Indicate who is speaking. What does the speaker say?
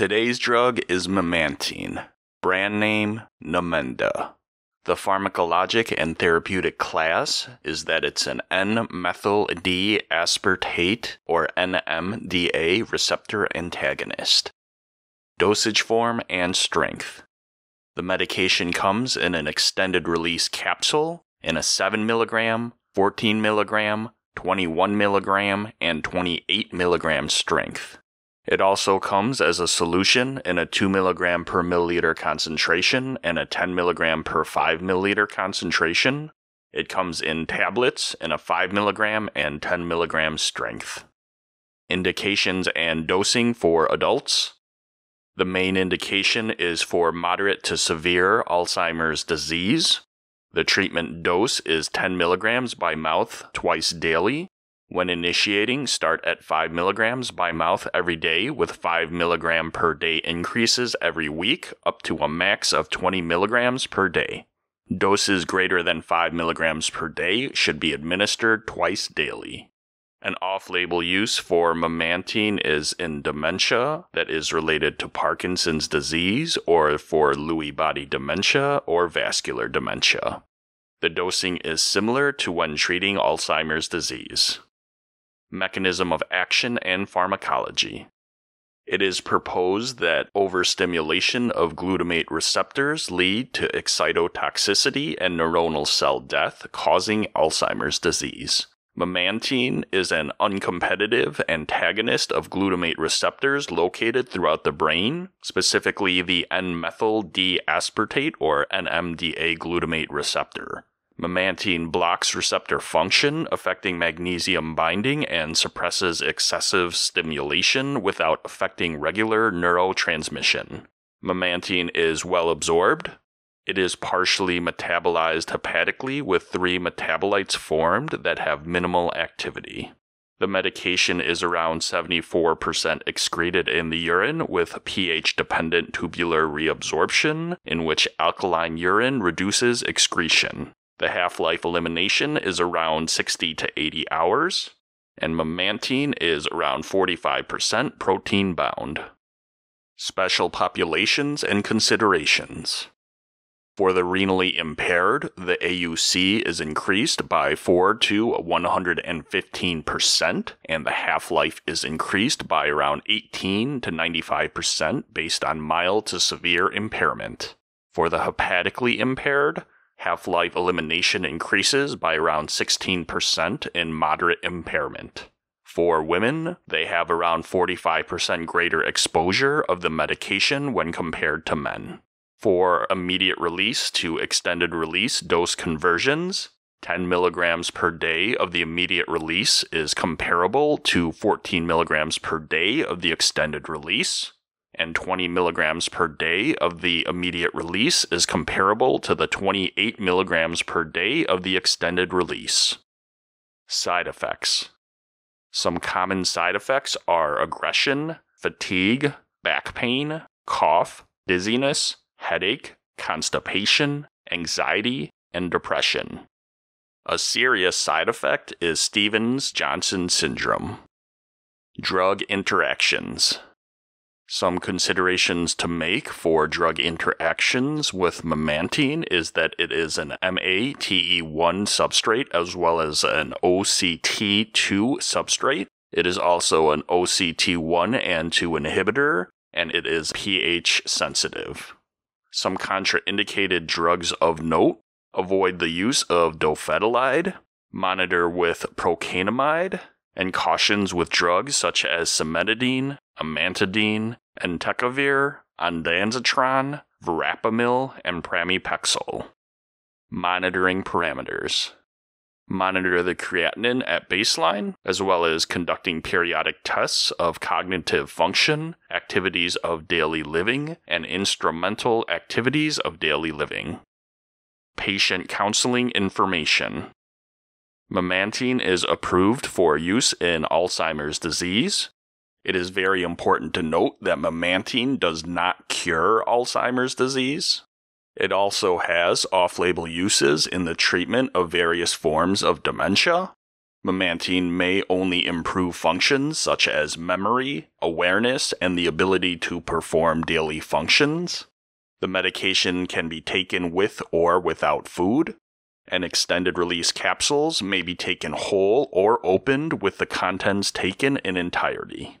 Speaker 1: Today's drug is memantine, brand name Namenda. The pharmacologic and therapeutic class is that it's an N-methyl D aspartate or NMDA receptor antagonist. Dosage form and strength. The medication comes in an extended release capsule in a 7 mg, 14 mg, 21 mg, and 28 mg strength. It also comes as a solution in a 2 mg per milliliter concentration and a 10 mg per 5 milliliter concentration. It comes in tablets in a 5 mg and 10 mg strength. Indications and dosing for adults. The main indication is for moderate to severe Alzheimer's disease. The treatment dose is 10 milligrams by mouth twice daily. When initiating, start at 5 milligrams by mouth every day with 5 milligram per day increases every week up to a max of 20 milligrams per day. Doses greater than 5 milligrams per day should be administered twice daily. An off label use for memantine is in dementia that is related to Parkinson's disease or for Lewy body dementia or vascular dementia. The dosing is similar to when treating Alzheimer's disease. Mechanism of action and pharmacology. It is proposed that overstimulation of glutamate receptors lead to excitotoxicity and neuronal cell death, causing Alzheimer's disease. Memantine is an uncompetitive antagonist of glutamate receptors located throughout the brain, specifically the N-methyl D-aspartate or NMDA glutamate receptor. Memantine blocks receptor function, affecting magnesium binding, and suppresses excessive stimulation without affecting regular neurotransmission. Memantine is well absorbed, it is partially metabolized hepatically with three metabolites formed that have minimal activity. The medication is around 74% excreted in the urine with pH dependent tubular reabsorption, in which alkaline urine reduces excretion. The half life elimination is around 60 to 80 hours, and memantine is around 45% protein bound. Special populations and considerations. For the renally impaired, the AUC is increased by 4 to 115%, and the half life is increased by around 18 to 95% based on mild to severe impairment. For the hepatically impaired, half life elimination increases by around 16% in moderate impairment. For women, they have around 45% greater exposure of the medication when compared to men for immediate release to extended release dose conversions. 10 milligrams per day of the immediate release is comparable to 14 milligrams per day of the extended release, and 20 milligrams per day of the immediate release is comparable to the 28 milligrams per day of the extended release. Side effects Some common side effects are aggression, fatigue, back pain, cough, dizziness, headache, constipation, anxiety, and depression. A serious side effect is Stevens Johnson syndrome. Drug interactions. Some considerations to make for drug interactions with memantine is that it is an MATE1 substrate as well as an OCT2 substrate. It is also an OCT1 and 2 inhibitor, and it is pH sensitive. Some contraindicated drugs of note avoid the use of dofetilide, monitor with procainamide, and cautions with drugs such as cimetidine, amantadine, entecavir, ondansetron, verapamil, and pramipexole. Monitoring parameters monitor the creatinine at baseline, as well as conducting periodic tests of cognitive function, activities of daily living, and instrumental activities of daily living. Patient counseling information. Memantine is approved for use in Alzheimer's disease. It is very important to note that memantine does not cure Alzheimer's disease. It also has off label uses in the treatment of various forms of dementia. Memantine may only improve functions such as memory, awareness, and the ability to perform daily functions. The medication can be taken with or without food, and extended release capsules may be taken whole or opened with the contents taken in entirety.